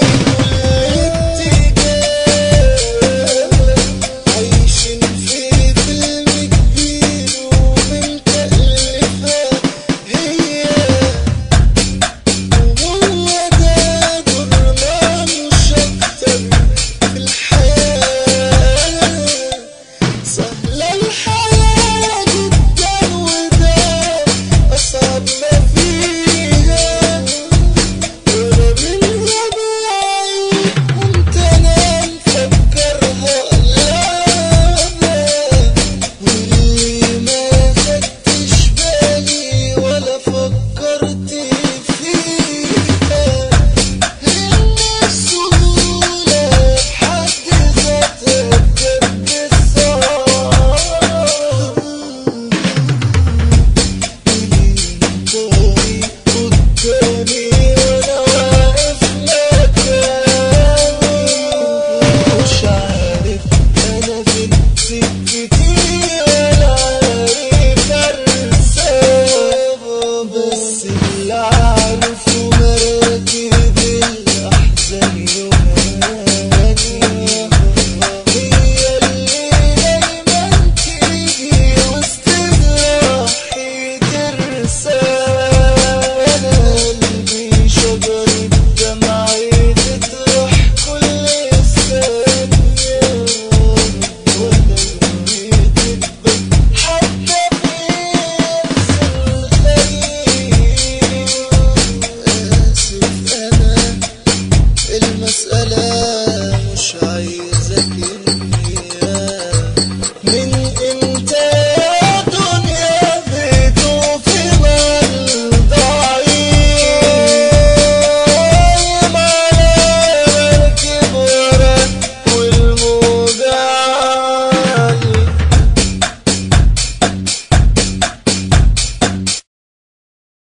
Música Silah Rusul مسألة